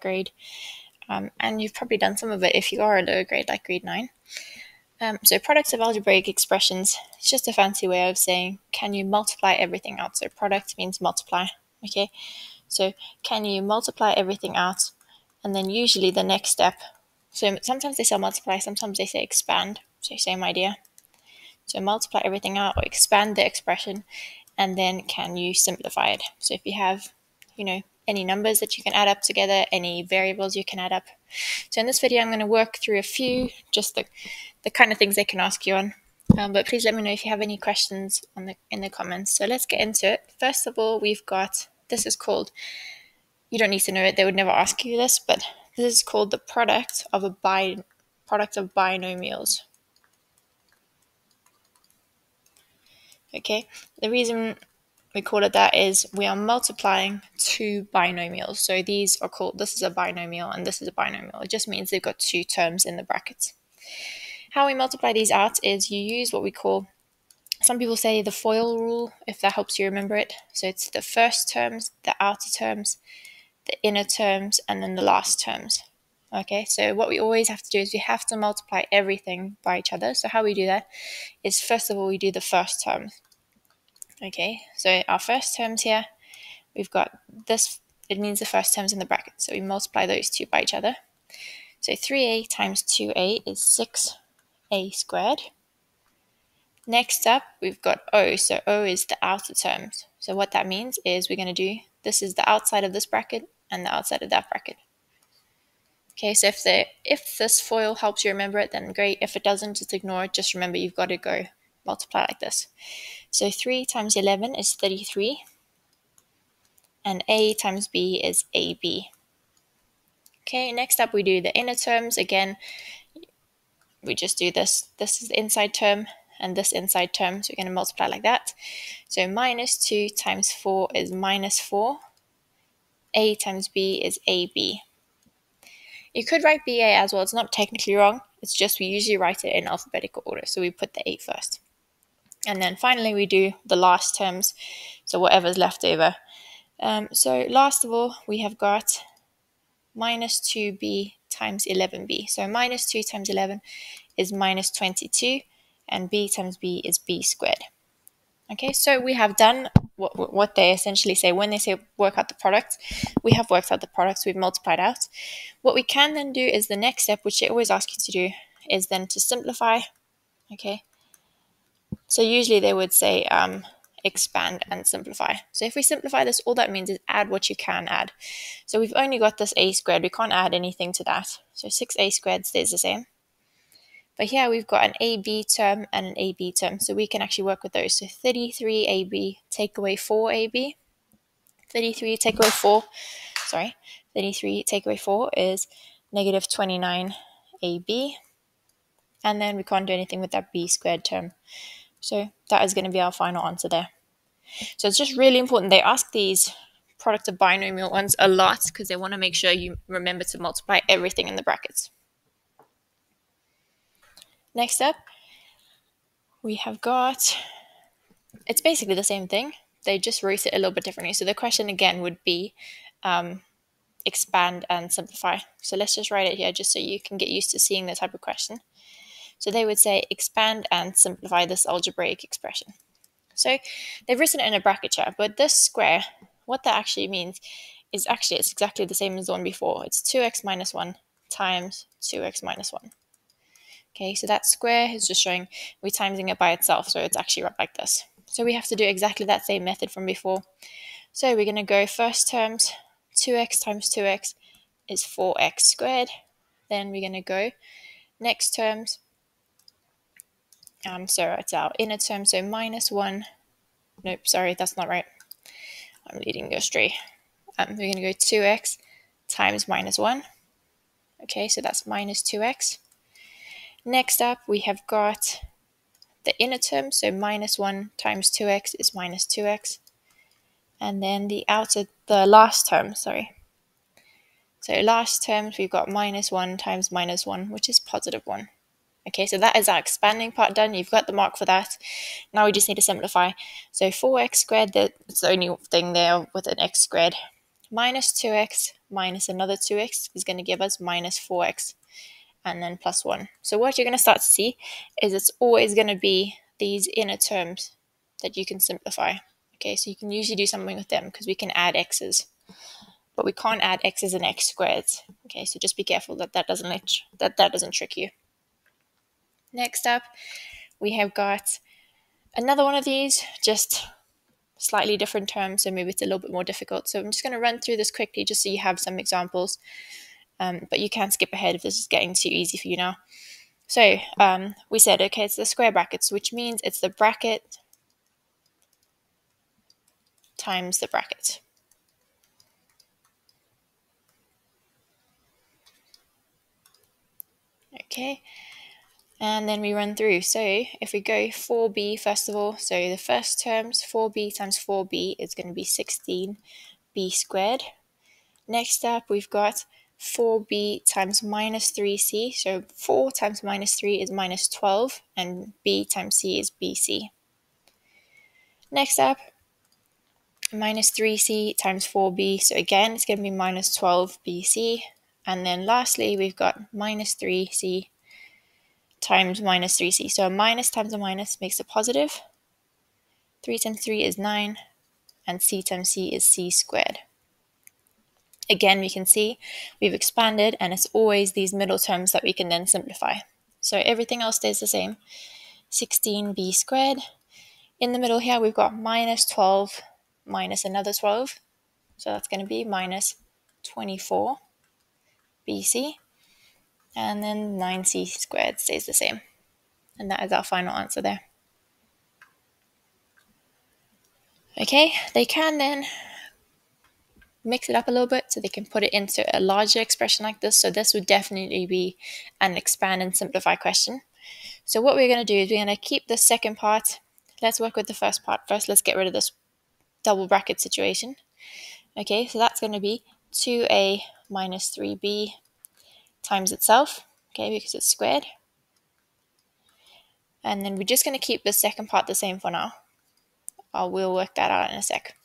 grade. Um, and you've probably done some of it if you are a lower grade like grade 9. Um, so products of algebraic expressions, it's just a fancy way of saying, can you multiply everything out? So product means multiply, okay? So can you multiply everything out? And then usually the next step, so sometimes they say multiply, sometimes they say expand, so same idea. So multiply everything out or expand the expression, and then can you simplify it? So if you have, you know, any numbers that you can add up together, any variables you can add up. So in this video, I'm going to work through a few, just the, the kind of things they can ask you on. Um, but please let me know if you have any questions on the in the comments. So let's get into it. First of all, we've got this is called. You don't need to know it; they would never ask you this, but this is called the product of a bi product of binomials. Okay, the reason we call it that is we are multiplying two binomials. So these are called, this is a binomial and this is a binomial. It just means they've got two terms in the brackets. How we multiply these out is you use what we call, some people say the FOIL rule, if that helps you remember it. So it's the first terms, the outer terms, the inner terms, and then the last terms. Okay, so what we always have to do is we have to multiply everything by each other. So how we do that is first of all, we do the first terms. Okay, so our first terms here, we've got this, it means the first terms in the bracket. So we multiply those two by each other. So 3a times 2a is 6a squared. Next up, we've got o. So o is the outer terms. So what that means is we're going to do, this is the outside of this bracket and the outside of that bracket. Okay, so if the if this FOIL helps you remember it, then great. If it doesn't, just ignore it. Just remember you've got to go multiply like this. So 3 times 11 is 33. And a times b is ab. Okay, next up we do the inner terms. Again, we just do this. This is the inside term and this inside term. So we're going to multiply like that. So minus 2 times 4 is minus 4. a times b is ab. You could write BA as well. It's not technically wrong. It's just we usually write it in alphabetical order. So we put the A first. And then finally we do the last terms. So whatever's left over. Um, so last of all, we have got minus 2b times 11b. So minus 2 times 11 is minus 22. And b times b is b squared. Okay, so we have done what, what they essentially say when they say work out the product. We have worked out the products, we've multiplied out. What we can then do is the next step, which they always ask you to do, is then to simplify. Okay, so usually they would say um, expand and simplify. So if we simplify this, all that means is add what you can add. So we've only got this a squared, we can't add anything to that. So 6a squared stays the same. But here we've got an AB term and an AB term, so we can actually work with those. So 33AB take away 4AB. 33 take away 4, sorry, 33 take away 4 is negative 29AB. And then we can't do anything with that B squared term. So that is going to be our final answer there. So it's just really important. They ask these product of binomial ones a lot because they want to make sure you remember to multiply everything in the brackets. Next up, we have got, it's basically the same thing. They just wrote it a little bit differently. So the question again would be um, expand and simplify. So let's just write it here just so you can get used to seeing the type of question. So they would say expand and simplify this algebraic expression. So they've written it in a bracket here, but this square, what that actually means is actually it's exactly the same as the one before. It's 2x minus 1 times 2x minus 1. Okay, so that square is just showing we're timesing it by itself, so it's actually right like this. So we have to do exactly that same method from before. So we're going to go first terms, 2x times 2x is 4x squared. Then we're going to go next terms. Um, so it's our inner term, so minus 1. Nope, sorry, that's not right. I'm leading you astray. Um, we're going to go 2x times minus 1. Okay, so that's minus 2x. Next up, we have got the inner term, so minus 1 times 2x is minus 2x. And then the outer, the last term, sorry. So last terms, we've got minus 1 times minus 1, which is positive 1. Okay, so that is our expanding part done. You've got the mark for that. Now we just need to simplify. So 4x squared, that's the only thing there with an x squared, minus 2x minus another 2x is going to give us minus 4x and then plus 1. So what you're going to start to see is it's always going to be these inner terms that you can simplify. Okay, so you can usually do something with them because we can add x's, but we can't add x's and x squareds. Okay, so just be careful that that doesn't that that doesn't trick you. Next up, we have got another one of these, just slightly different terms, so maybe it's a little bit more difficult. So I'm just going to run through this quickly just so you have some examples, um, but you can skip ahead if this is getting too easy for you now. So um, we said, okay, it's the square brackets, which means it's the bracket times the bracket. Okay, and then we run through. So if we go 4b first of all, so the first terms 4b times 4b is going to be 16b squared. Next up we've got 4b times minus 3c. So 4 times minus 3 is minus 12 and b times c is bc. Next up minus 3c times 4b. So again it's going to be minus 12bc. And then lastly we've got minus 3c times minus 3c. So a minus times a minus makes a positive. 3 times 3 is 9, and c times c is c squared. Again, we can see we've expanded, and it's always these middle terms that we can then simplify. So everything else stays the same. 16b squared. In the middle here, we've got minus 12 minus another 12. So that's going to be minus 24 BC and then 9c squared stays the same. And that is our final answer there. Okay, they can then mix it up a little bit so they can put it into a larger expression like this. So this would definitely be an expand and simplify question. So what we're going to do is we're going to keep the second part. Let's work with the first part first. Let's get rid of this double bracket situation. Okay, so that's going to be 2a minus 3b times itself, okay, because it's squared. And then we're just going to keep the second part the same for now. I will work that out in a sec.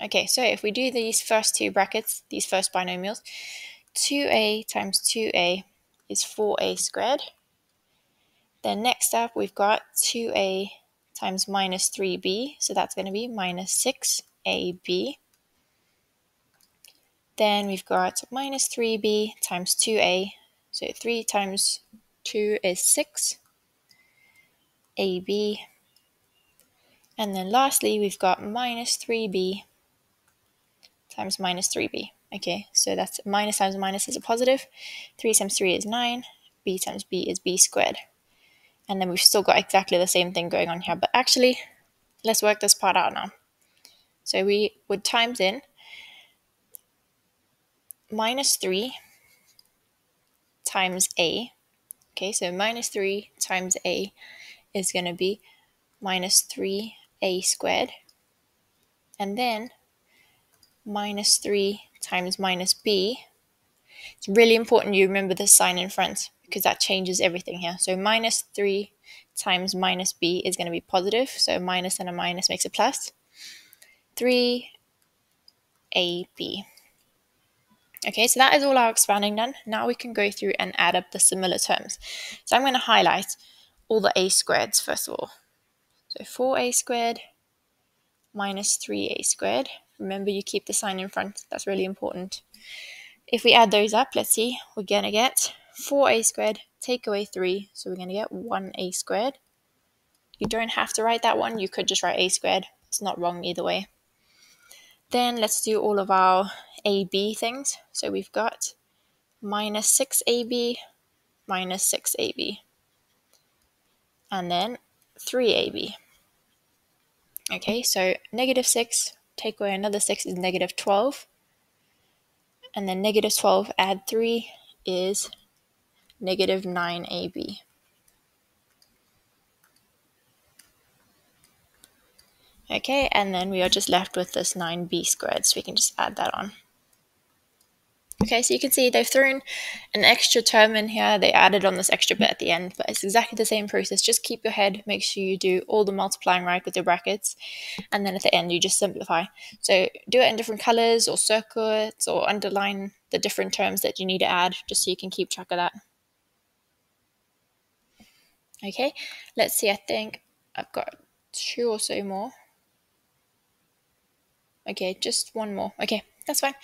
Okay, so if we do these first two brackets, these first binomials, 2a times 2a is 4a squared. Then next up, we've got 2a times minus 3b, so that's going to be minus 6ab. Then we've got minus 3b times 2a so 3 times 2 is 6. AB. And then lastly, we've got minus 3b times minus 3b. Okay, so that's minus times minus is a positive. 3 times 3 is 9. b times b is b squared. And then we've still got exactly the same thing going on here. But actually, let's work this part out now. So we would times in minus 3 times a. Okay, so minus 3 times a is going to be minus 3a squared. And then minus 3 times minus b. It's really important you remember the sign in front because that changes everything here. So minus 3 times minus b is going to be positive. So minus and a minus makes a plus. 3ab. Okay, so that is all our expanding done. Now we can go through and add up the similar terms. So I'm going to highlight all the a squareds first of all. So 4a squared minus 3a squared. Remember you keep the sign in front, that's really important. If we add those up, let's see, we're going to get 4a squared, take away 3, so we're going to get 1a squared. You don't have to write that one, you could just write a squared. It's not wrong either way. Then let's do all of our AB things. So we've got minus 6AB minus 6AB. And then 3AB. Okay, so negative 6, take away another 6 is negative 12. And then negative 12 add 3 is negative 9AB. Okay, and then we are just left with this 9b squared, so we can just add that on. Okay, so you can see they've thrown an extra term in here. They added on this extra bit at the end, but it's exactly the same process. Just keep your head, make sure you do all the multiplying right with your brackets, and then at the end you just simplify. So do it in different colors or circles or underline the different terms that you need to add just so you can keep track of that. Okay, let's see, I think I've got two or so more. Okay, just one more. Okay, that's fine.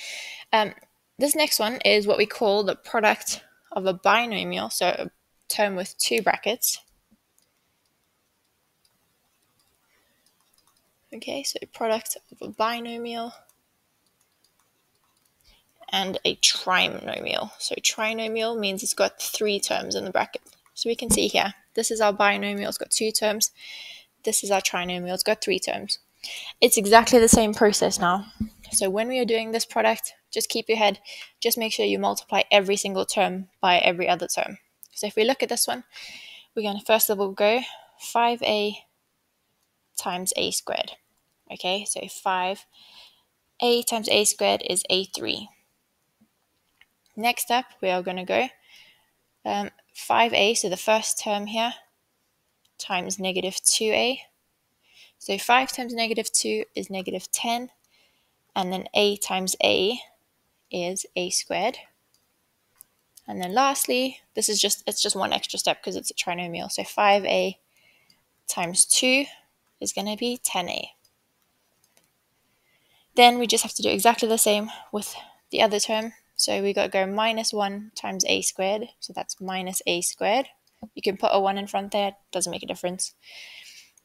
Um, this next one is what we call the product of a binomial, so a term with two brackets. Okay, so product of a binomial and a trinomial. So trinomial means it's got three terms in the bracket. So we can see here, this is our binomial, it's got two terms. This is our trinomial, it's got three terms. It's exactly the same process now. So when we are doing this product, just keep your head, just make sure you multiply every single term by every other term. So if we look at this one, we're going to first of all go 5a times a squared. Okay, so 5a times a squared is a3. Next up, we are going to go um, 5a, so the first term here, times negative 2a. So 5 times negative 2 is negative 10, and then a times a is a squared. And then lastly, this is just, it's just one extra step because it's a trinomial. So 5a times 2 is going to be 10a. Then we just have to do exactly the same with the other term. So we got to go minus 1 times a squared. So that's minus a squared. You can put a 1 in front there, it doesn't make a difference.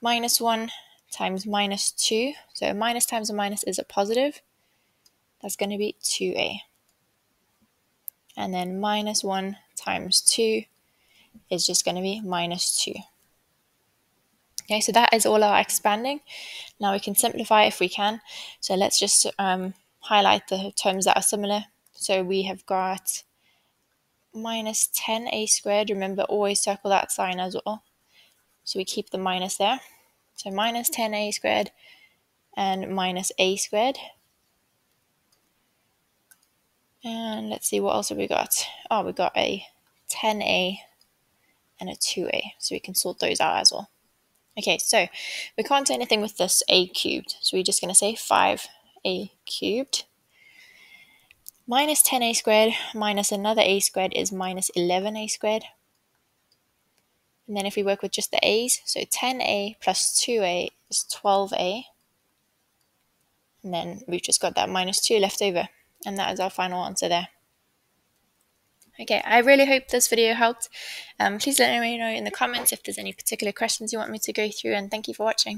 Minus 1 times minus 2. So minus times a minus is a positive. That's going to be 2a. And then minus 1 times 2 is just going to be minus 2. Okay, so that is all our expanding. Now we can simplify if we can. So let's just um, highlight the terms that are similar. So we have got minus 10a squared. Remember, always circle that sign as well. So we keep the minus there. So minus 10a squared and minus a squared. And let's see what else have we got. Oh, we got a 10a and a 2a. So we can sort those out as well. Okay, so we can't do anything with this a cubed. So we're just going to say 5a cubed. Minus 10a squared minus another a squared is minus 11a squared. And then if we work with just the a's, so 10a plus 2a is 12a. And then we've just got that minus 2 left over. And that is our final answer there. Okay, I really hope this video helped. Um, please let me know in the comments if there's any particular questions you want me to go through, and thank you for watching.